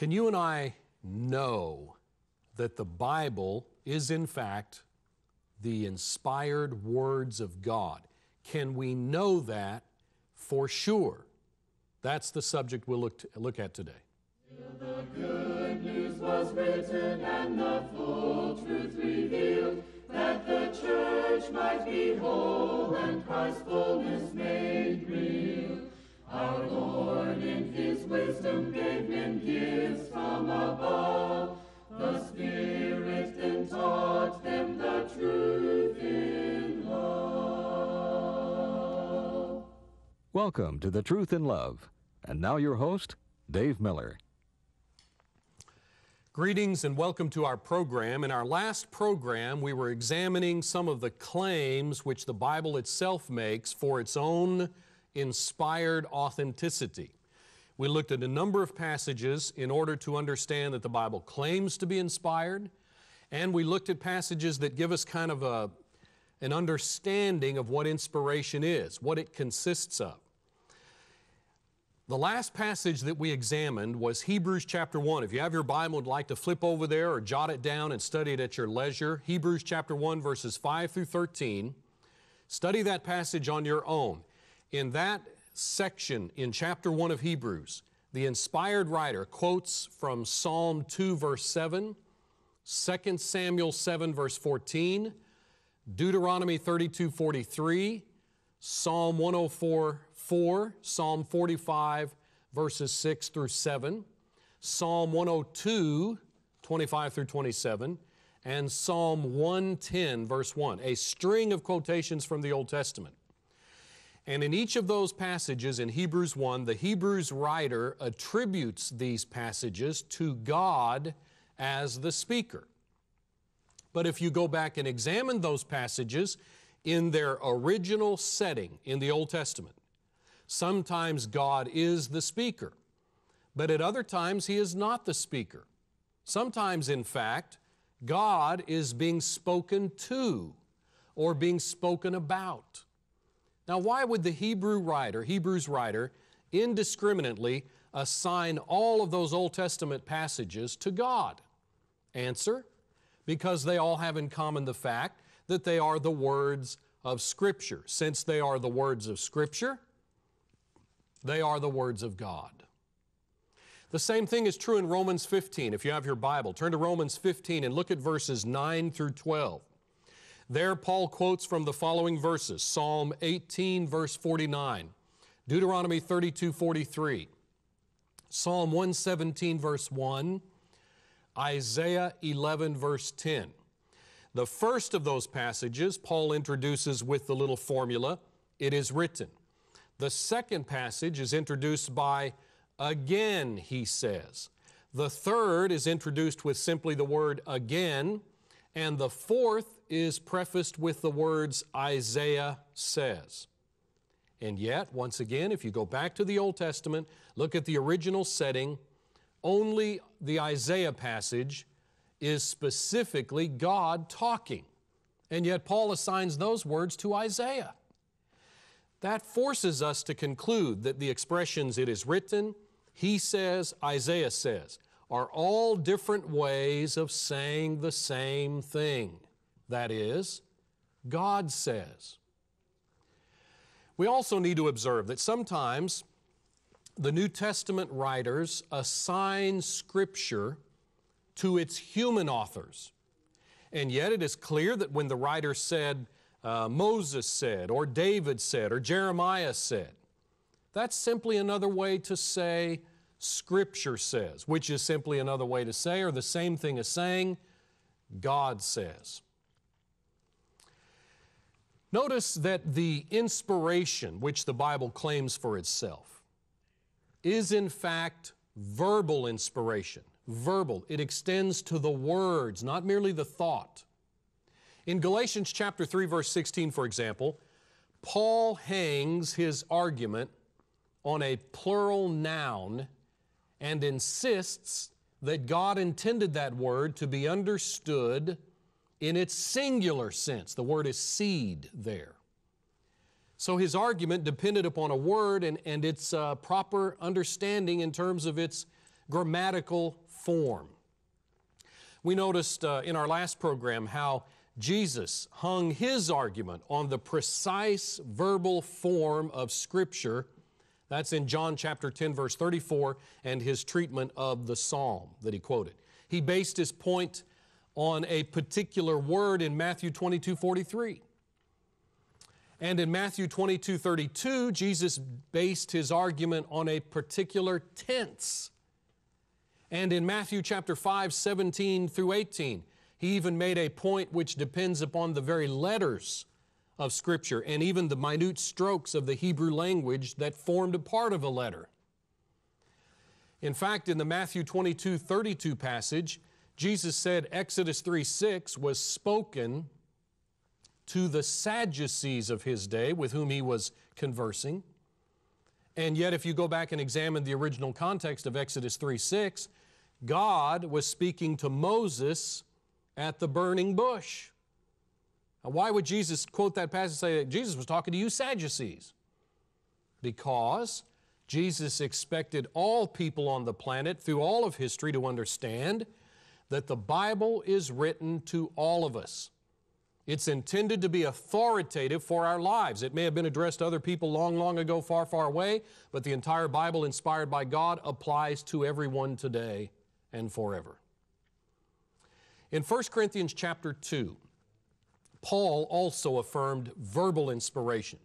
Can you and I know that the Bible is, in fact, the inspired words of God? Can we know that for sure? That's the subject we'll look, to, look at today. The good news was written and the full truth revealed, that the church might be whole and Christ's fullness made real. Our Lord in His wisdom gave men gifts from above. The Spirit then taught them the truth in love. Welcome to The Truth in Love. And now your host, Dave Miller. Greetings and welcome to our program. In our last program, we were examining some of the claims which the Bible itself makes for its own inspired authenticity. We looked at a number of passages in order to understand that the Bible claims to be inspired, and we looked at passages that give us kind of a, an understanding of what inspiration is, what it consists of. The last passage that we examined was Hebrews chapter 1. If you have your Bible and would like to flip over there or jot it down and study it at your leisure, Hebrews chapter 1, verses 5 through 13. Study that passage on your own. In that section in chapter 1 of Hebrews, the inspired writer quotes from Psalm 2, verse 7, 2 Samuel 7, verse 14, Deuteronomy 32, 43, Psalm 104, 4, Psalm 45, verses 6 through 7, Psalm 102, 25 through 27, and Psalm 110, verse 1, a string of quotations from the Old Testament. And in each of those passages in Hebrews 1, the Hebrews writer attributes these passages to God as the speaker. But if you go back and examine those passages in their original setting in the Old Testament, sometimes God is the speaker, but at other times He is not the speaker. Sometimes, in fact, God is being spoken to or being spoken about. Now, why would the Hebrew writer, Hebrews writer, indiscriminately assign all of those Old Testament passages to God? Answer because they all have in common the fact that they are the words of Scripture. Since they are the words of Scripture, they are the words of God. The same thing is true in Romans 15. If you have your Bible, turn to Romans 15 and look at verses 9 through 12. There, Paul quotes from the following verses Psalm 18, verse 49, Deuteronomy 32, 43, Psalm 117, verse 1, Isaiah 11, verse 10. The first of those passages, Paul introduces with the little formula, it is written. The second passage is introduced by again, he says. The third is introduced with simply the word again. And the fourth is prefaced with the words Isaiah says. And yet, once again, if you go back to the Old Testament, look at the original setting, only the Isaiah passage is specifically God talking. And yet, Paul assigns those words to Isaiah. That forces us to conclude that the expressions, it is written, he says, Isaiah says, are all different ways of saying the same thing. That is, God says. We also need to observe that sometimes the New Testament writers assign Scripture to its human authors. And yet it is clear that when the writer said, uh, Moses said, or David said, or Jeremiah said, that's simply another way to say Scripture says, which is simply another way to say, or the same thing as saying, God says. Notice that the inspiration which the Bible claims for itself is in fact verbal inspiration. Verbal. It extends to the words, not merely the thought. In Galatians chapter 3 verse 16 for example, Paul hangs his argument on a plural noun and insists that God intended that word to be understood in its singular sense. The word is seed there. So his argument depended upon a word and, and its uh, proper understanding in terms of its grammatical form. We noticed uh, in our last program how Jesus hung his argument on the precise verbal form of Scripture. That's in John chapter 10, verse 34, and his treatment of the psalm that he quoted. He based his point on a particular word in Matthew 22, 43. And in Matthew 22, 32, Jesus based his argument on a particular tense. And in Matthew chapter 5, 17 through 18, he even made a point which depends upon the very letters of Scripture and even the minute strokes of the Hebrew language that formed a part of a letter. In fact, in the Matthew 22, 32 passage, Jesus said Exodus 3, 6 was spoken to the Sadducees of his day with whom he was conversing. And yet, if you go back and examine the original context of Exodus 3 6, God was speaking to Moses at the burning bush. Why would Jesus quote that passage and say that Jesus was talking to you, Sadducees? Because Jesus expected all people on the planet through all of history to understand that the Bible is written to all of us. It's intended to be authoritative for our lives. It may have been addressed to other people long, long ago, far, far away, but the entire Bible, inspired by God, applies to everyone today and forever. In 1 Corinthians chapter 2, Paul also affirmed verbal inspiration.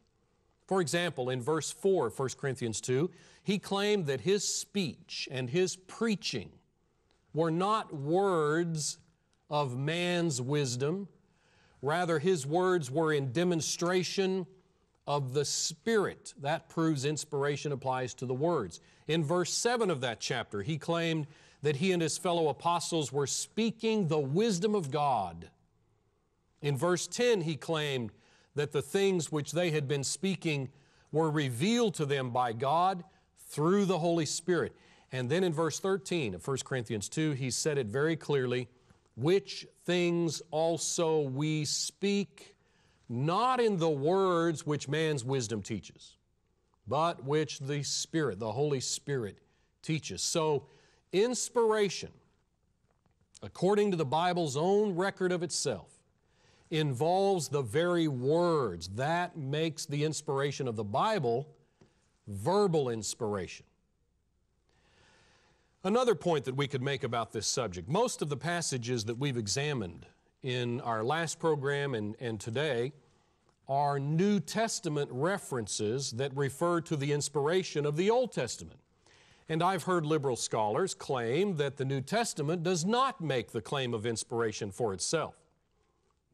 For example, in verse 4 of 1 Corinthians 2, he claimed that his speech and his preaching were not words of man's wisdom, Rather, his words were in demonstration of the Spirit. That proves inspiration applies to the words. In verse 7 of that chapter, he claimed that he and his fellow apostles were speaking the wisdom of God. In verse 10, he claimed that the things which they had been speaking were revealed to them by God through the Holy Spirit. And then in verse 13 of 1 Corinthians 2, he said it very clearly which things also we speak, not in the words which man's wisdom teaches, but which the Spirit, the Holy Spirit, teaches. So, inspiration, according to the Bible's own record of itself, involves the very words. That makes the inspiration of the Bible verbal inspiration. Another point that we could make about this subject most of the passages that we've examined in our last program and, and today are New Testament references that refer to the inspiration of the Old Testament. And I've heard liberal scholars claim that the New Testament does not make the claim of inspiration for itself.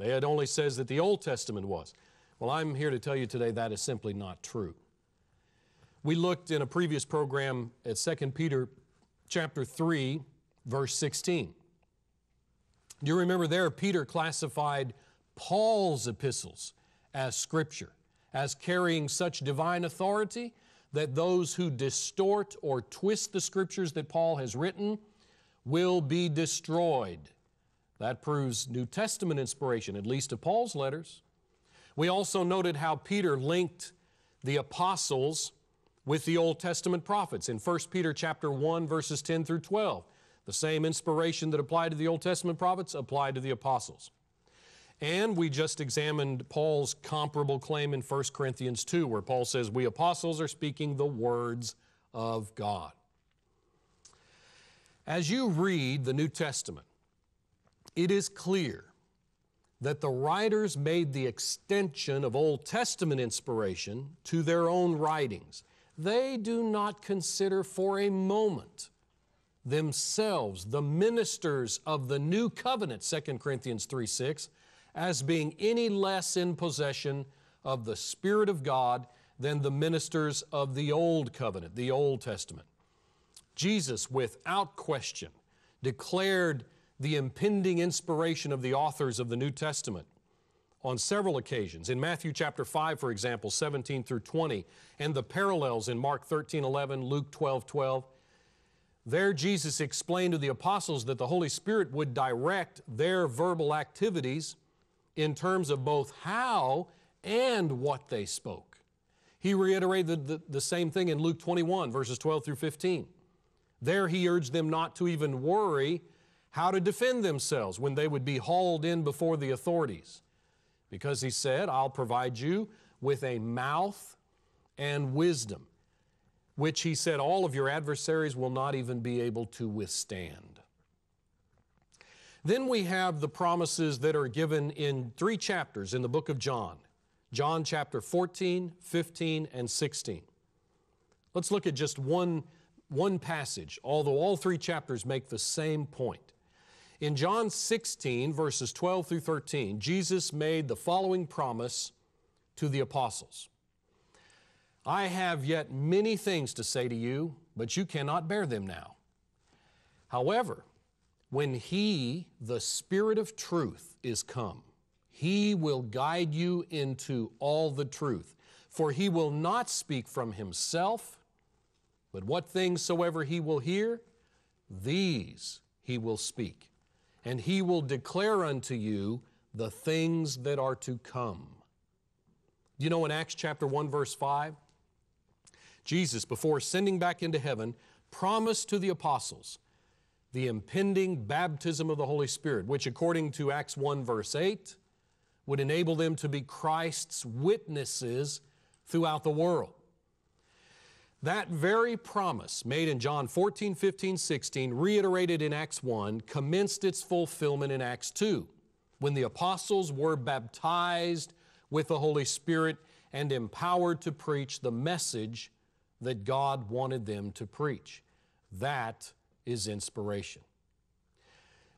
It only says that the Old Testament was. Well, I'm here to tell you today that is simply not true. We looked in a previous program at 2 Peter chapter 3, verse 16. Do you remember there, Peter classified Paul's epistles as scripture, as carrying such divine authority that those who distort or twist the scriptures that Paul has written will be destroyed. That proves New Testament inspiration, at least of Paul's letters. We also noted how Peter linked the apostles with the Old Testament prophets in 1 Peter chapter 1 verses 10 through 12. The same inspiration that applied to the Old Testament prophets applied to the apostles. And we just examined Paul's comparable claim in 1 Corinthians 2 where Paul says we apostles are speaking the words of God. As you read the New Testament, it is clear that the writers made the extension of Old Testament inspiration to their own writings they do not consider for a moment themselves, the ministers of the new covenant, 2 Corinthians 3 6, as being any less in possession of the Spirit of God than the ministers of the Old Covenant, the Old Testament. Jesus, without question, declared the impending inspiration of the authors of the New Testament on several occasions. In Matthew chapter 5, for example, 17 through 20, and the parallels in Mark 13 11, Luke 12 12. There, Jesus explained to the apostles that the Holy Spirit would direct their verbal activities in terms of both how and what they spoke. He reiterated the, the, the same thing in Luke 21, verses 12 through 15. There he urged them not to even worry how to defend themselves when they would be hauled in before the authorities. Because he said, I'll provide you with a mouth and wisdom, which he said all of your adversaries will not even be able to withstand. Then we have the promises that are given in three chapters in the book of John John chapter 14, 15, and 16. Let's look at just one, one passage, although all three chapters make the same point. In John 16, verses 12 through 13, Jesus made the following promise to the apostles I have yet many things to say to you, but you cannot bear them now. However, when He, the Spirit of truth, is come, He will guide you into all the truth. For He will not speak from Himself, but what things soever He will hear, these He will speak. And He will declare unto you the things that are to come. You know, in Acts chapter 1, verse 5, Jesus, before ascending back into heaven, promised to the apostles the impending baptism of the Holy Spirit, which, according to Acts 1, verse 8, would enable them to be Christ's witnesses throughout the world. That very promise made in John 14, 15, 16, reiterated in Acts 1, commenced its fulfillment in Acts 2, when the apostles were baptized with the Holy Spirit and empowered to preach the message that God wanted them to preach. That is inspiration.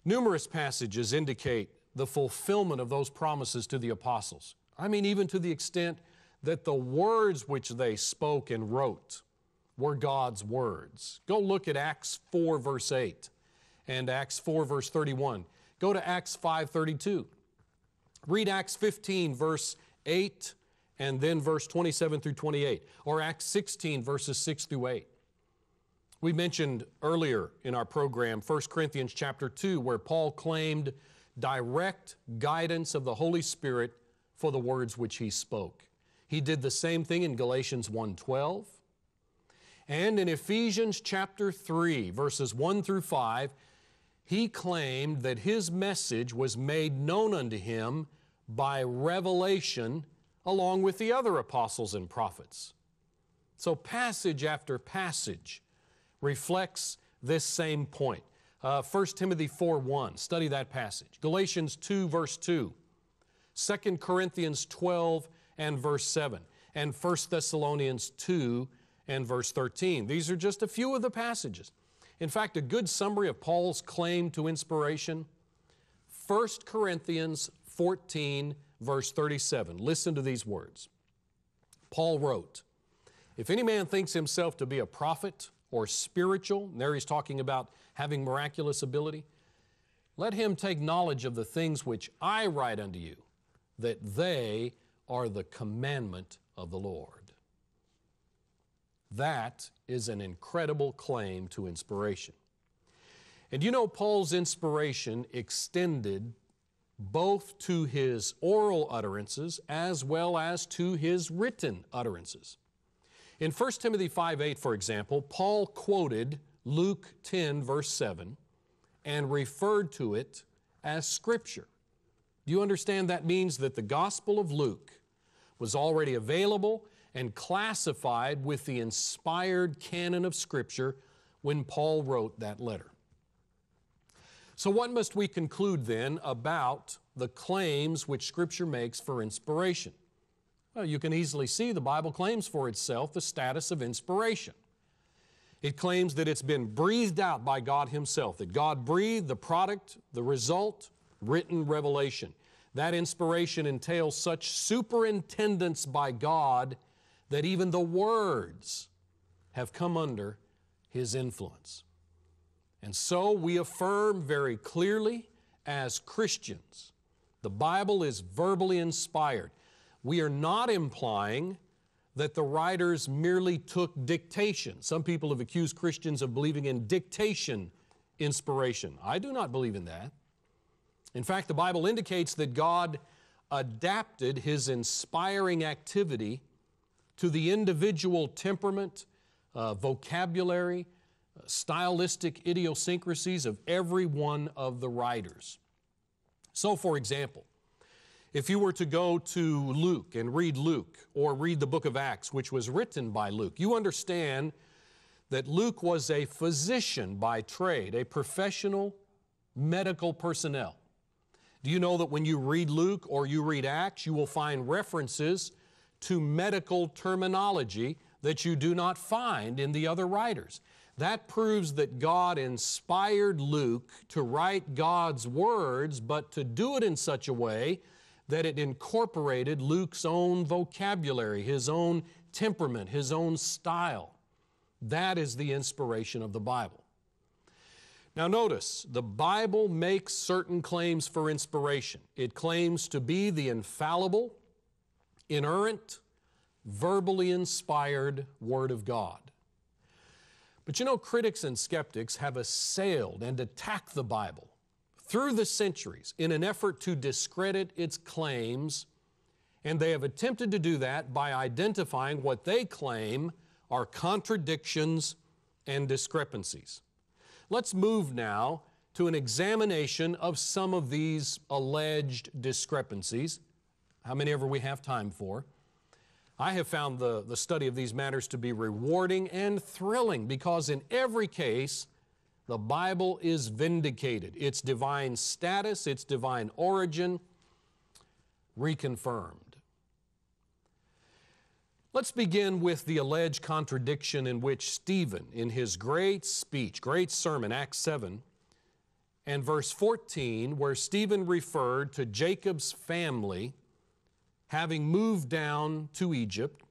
Numerous passages indicate the fulfillment of those promises to the apostles. I mean, even to the extent that the words which they spoke and wrote were God's words. Go look at Acts 4, verse 8, and Acts 4, verse 31. Go to Acts 5, 32. Read Acts 15, verse 8, and then verse 27 through 28, or Acts 16, verses 6 through 8. We mentioned earlier in our program 1 Corinthians chapter 2 where Paul claimed direct guidance of the Holy Spirit for the words which he spoke. He did the same thing in Galatians 1:12 and in Ephesians chapter 3 verses 1 through 5 he claimed that his message was made known unto him by revelation along with the other apostles and prophets. So passage after passage reflects this same point. Uh, 1 Timothy 4 1, study that passage. Galatians 2, verse 2. 2 Corinthians 12 and verse 7. And 1 Thessalonians 2 and verse 13. These are just a few of the passages. In fact, a good summary of Paul's claim to inspiration 1 Corinthians 14, verse 37. Listen to these words. Paul wrote, If any man thinks himself to be a prophet or spiritual, there he's talking about having miraculous ability, let him take knowledge of the things which I write unto you, that they are the commandment of the Lord. That is an incredible claim to inspiration. And you know, Paul's inspiration extended both to his oral utterances as well as to his written utterances. In 1 Timothy 5 8, for example, Paul quoted Luke 10, verse 7, and referred to it as Scripture. Do you understand that means that the Gospel of Luke was already available and classified with the inspired canon of Scripture when Paul wrote that letter? So, what must we conclude then about the claims which Scripture makes for inspiration? Well, you can easily see the Bible claims for itself the status of inspiration. It claims that it's been breathed out by God Himself, that God breathed the product, the result, written revelation. That inspiration entails such superintendence by God that even the words have come under His influence. And so we affirm very clearly as Christians the Bible is verbally inspired we are not implying that the writers merely took dictation. Some people have accused Christians of believing in dictation inspiration. I do not believe in that. In fact, the Bible indicates that God adapted His inspiring activity to the individual temperament, uh, vocabulary, stylistic idiosyncrasies of every one of the writers. So, for example, if you were to go to Luke and read Luke or read the book of Acts, which was written by Luke, you understand that Luke was a physician by trade, a professional medical personnel. Do you know that when you read Luke or you read Acts, you will find references to medical terminology that you do not find in the other writers? That proves that God inspired Luke to write God's words, but to do it in such a way that it incorporated Luke's own vocabulary, his own temperament, his own style. That is the inspiration of the Bible. Now, notice, the Bible makes certain claims for inspiration. It claims to be the infallible, inerrant, verbally inspired Word of God. But you know, critics and skeptics have assailed and attacked the Bible through the centuries in an effort to discredit its claims, and they have attempted to do that by identifying what they claim are contradictions and discrepancies. Let's move now to an examination of some of these alleged discrepancies. How many ever we have time for? I have found the, the study of these matters to be rewarding and thrilling because, in every case, the Bible is vindicated. Its divine status, its divine origin, reconfirmed. Let's begin with the alleged contradiction in which Stephen, in his great speech, great sermon, Acts 7, and verse 14, where Stephen referred to Jacob's family having moved down to Egypt.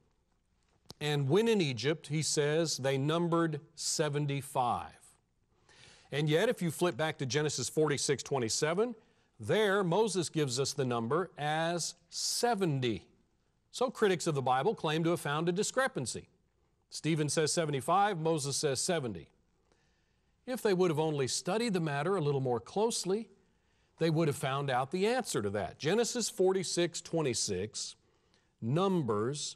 And when in Egypt, he says they numbered 75. And yet, if you flip back to Genesis 46 27, there Moses gives us the number as 70. So critics of the Bible claim to have found a discrepancy. Stephen says 75, Moses says 70. If they would have only studied the matter a little more closely, they would have found out the answer to that. Genesis 46 26 numbers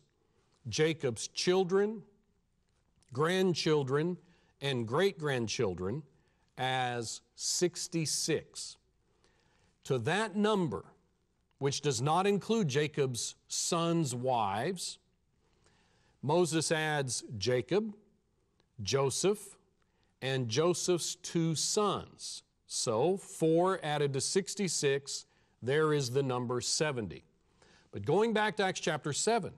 Jacob's children, grandchildren, and great grandchildren as 66. To that number, which does not include Jacob's sons' wives, Moses adds Jacob, Joseph, and Joseph's two sons. So, 4 added to 66, there is the number 70. But going back to Acts chapter 7,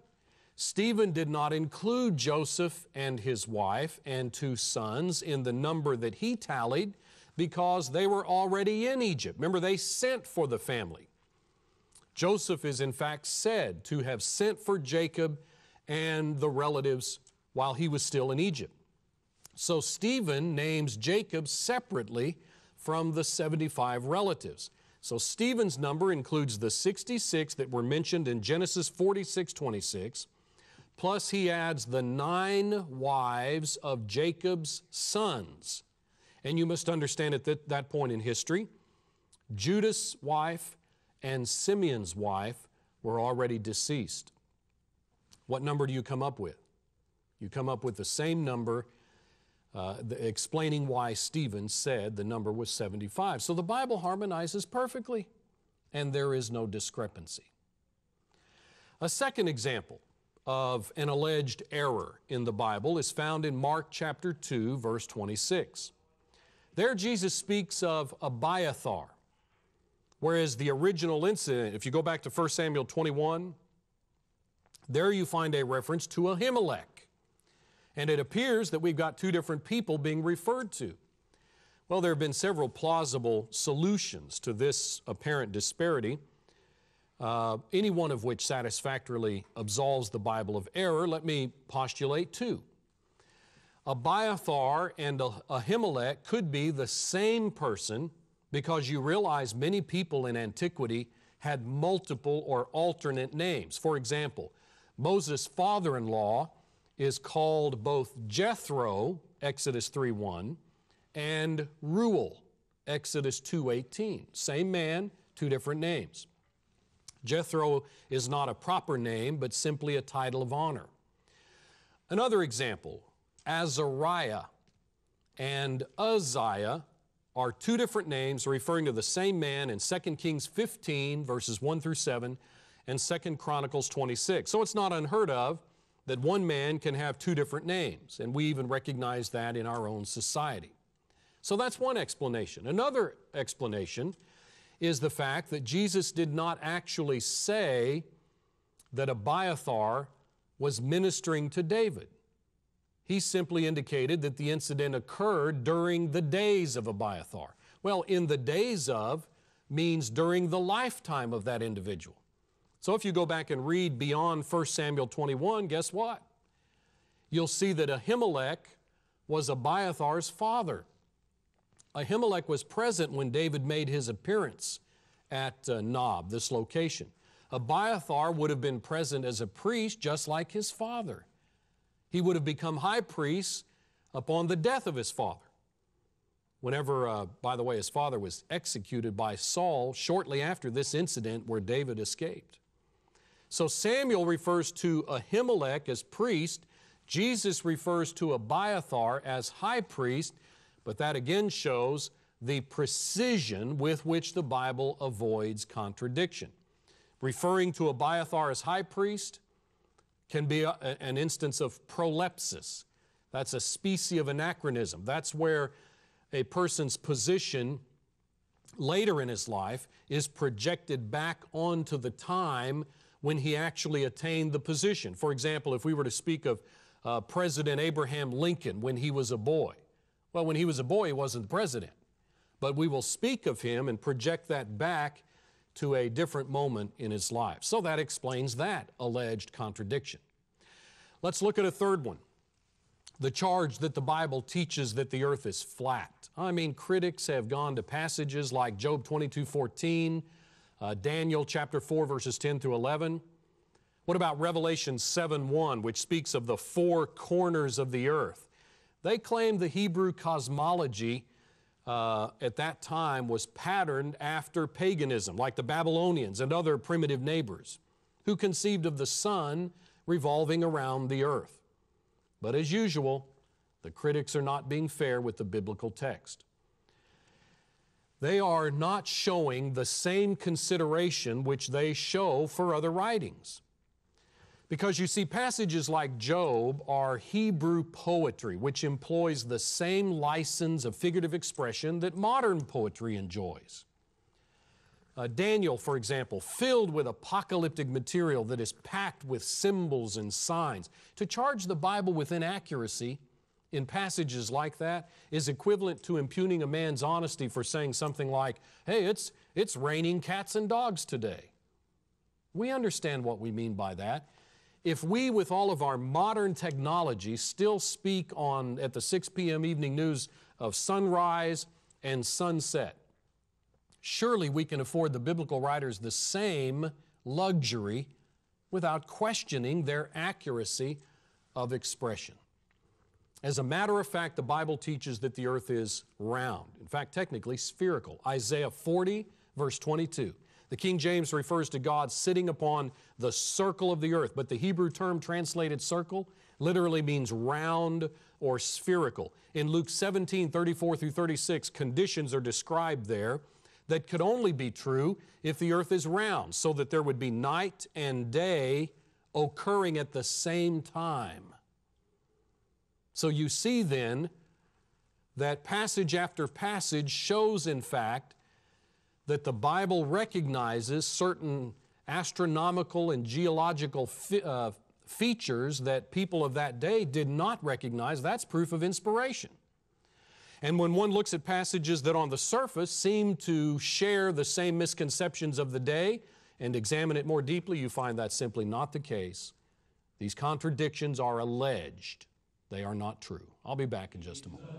Stephen did not include Joseph and his wife and two sons in the number that he tallied because they were already in Egypt. Remember, they sent for the family. Joseph is in fact said to have sent for Jacob and the relatives while he was still in Egypt. So Stephen names Jacob separately from the 75 relatives. So Stephen's number includes the 66 that were mentioned in Genesis 46 26, plus he adds the nine wives of Jacob's sons. And you must understand at that, that point in history, Judah's wife and Simeon's wife were already deceased. What number do you come up with? You come up with the same number, uh, explaining why Stephen said the number was 75. So the Bible harmonizes perfectly, and there is no discrepancy. A second example of an alleged error in the Bible is found in Mark chapter 2, verse 26. There, Jesus speaks of Abiathar, whereas the original incident, if you go back to 1 Samuel 21, there you find a reference to Ahimelech. And it appears that we've got two different people being referred to. Well, there have been several plausible solutions to this apparent disparity, uh, any one of which satisfactorily absolves the Bible of error. Let me postulate two. Abiathar and Ahimelech could be the same person because you realize many people in antiquity had multiple or alternate names. For example, Moses' father in law is called both Jethro, Exodus 3 1, and Reuel, Exodus 2:18. Same man, two different names. Jethro is not a proper name, but simply a title of honor. Another example, Azariah and Uzziah are two different names referring to the same man in 2 Kings 15, verses 1 through 7, and 2 Chronicles 26. So it's not unheard of that one man can have two different names, and we even recognize that in our own society. So that's one explanation. Another explanation is the fact that Jesus did not actually say that Abiathar was ministering to David. He simply indicated that the incident occurred during the days of Abiathar. Well, in the days of means during the lifetime of that individual. So if you go back and read beyond 1 Samuel 21, guess what? You'll see that Ahimelech was Abiathar's father. Ahimelech was present when David made his appearance at uh, Nob, this location. Abiathar would have been present as a priest just like his father. He would have become high priest upon the death of his father. Whenever, uh, by the way, his father was executed by Saul shortly after this incident where David escaped. So Samuel refers to Ahimelech as priest, Jesus refers to Abiathar as high priest, but that again shows the precision with which the Bible avoids contradiction. Referring to Abiathar as high priest can be a, an instance of prolepsis. That's a species of anachronism. That's where a person's position later in his life is projected back onto the time when he actually attained the position. For example, if we were to speak of uh, President Abraham Lincoln when he was a boy, well, when he was a boy, he wasn't the president. But we will speak of him and project that back to a different moment in his life. So that explains that alleged contradiction. Let's look at a third one the charge that the Bible teaches that the earth is flat. I mean, critics have gone to passages like Job 22 14, uh, Daniel chapter 4, verses 10 through 11. What about Revelation 7 1, which speaks of the four corners of the earth? They claim the Hebrew cosmology uh, at that time was patterned after paganism, like the Babylonians and other primitive neighbors, who conceived of the sun revolving around the earth. But as usual, the critics are not being fair with the biblical text they are not showing the same consideration which they show for other writings. Because you see, passages like Job are Hebrew poetry, which employs the same license of figurative expression that modern poetry enjoys. Uh, Daniel, for example, filled with apocalyptic material that is packed with symbols and signs. To charge the Bible with inaccuracy in passages like that is equivalent to impugning a man's honesty for saying something like, hey, it's, it's raining cats and dogs today. We understand what we mean by that. If we, with all of our modern technology, still speak on at the 6 p.m. evening news of sunrise and sunset, surely we can afford the biblical writers the same luxury without questioning their accuracy of expression. As a matter of fact, the Bible teaches that the earth is round. In fact, technically spherical. Isaiah 40, verse 22. The King James refers to God sitting upon the circle of the earth, but the Hebrew term translated circle literally means round or spherical. In Luke 17, 34 through 36, conditions are described there that could only be true if the earth is round, so that there would be night and day occurring at the same time. So you see then that passage after passage shows, in fact, that the Bible recognizes certain astronomical and geological uh, features that people of that day did not recognize. That's proof of inspiration. And when one looks at passages that on the surface seem to share the same misconceptions of the day and examine it more deeply, you find that's simply not the case. These contradictions are alleged. They are not true. I'll be back in just a moment.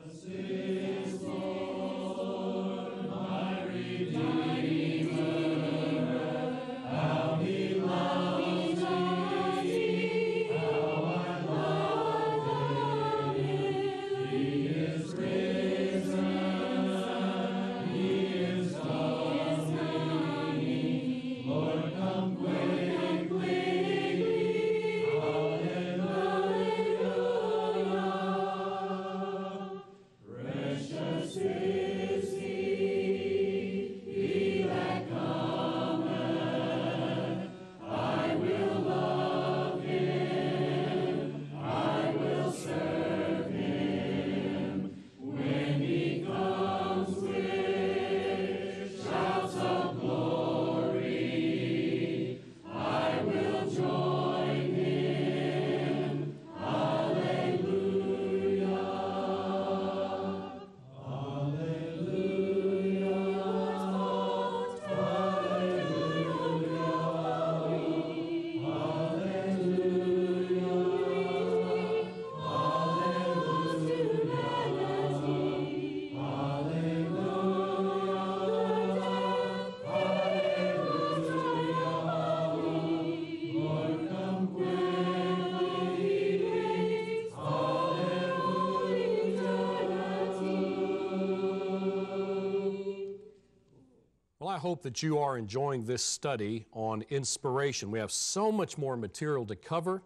Hope that you are enjoying this study on inspiration. We have so much more material to cover.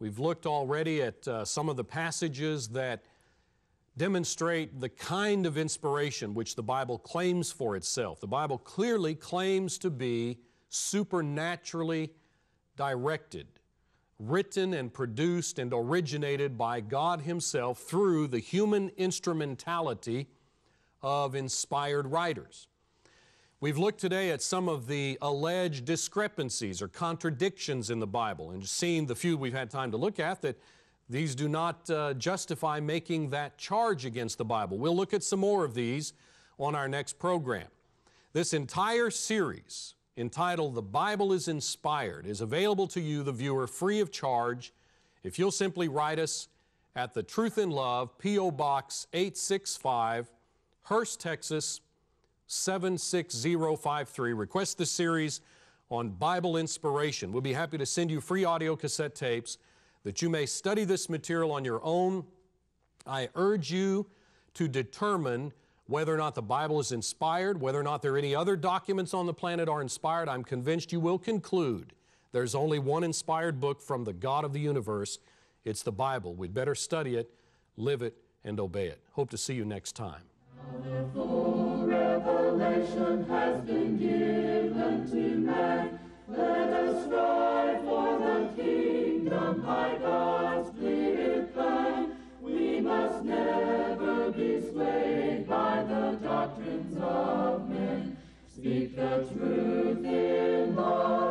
We've looked already at uh, some of the passages that demonstrate the kind of inspiration which the Bible claims for itself. The Bible clearly claims to be supernaturally directed, written and produced and originated by God Himself through the human instrumentality of inspired writers. We've looked today at some of the alleged discrepancies or contradictions in the Bible and seen the few we've had time to look at that these do not uh, justify making that charge against the Bible. We'll look at some more of these on our next program. This entire series, entitled The Bible is Inspired, is available to you, the viewer, free of charge if you'll simply write us at the Truth in Love, P.O. Box 865, Hurst, Texas 76053. Request the series on Bible inspiration. We'll be happy to send you free audio cassette tapes that you may study this material on your own. I urge you to determine whether or not the Bible is inspired, whether or not there are any other documents on the planet are inspired. I'm convinced you will conclude there's only one inspired book from the God of the universe. It's the Bible. We'd better study it, live it, and obey it. Hope to see you next time. Full has been given to man. Let us strive for the kingdom by God's clear plan. We must never be swayed by the doctrines of men. Speak the truth in love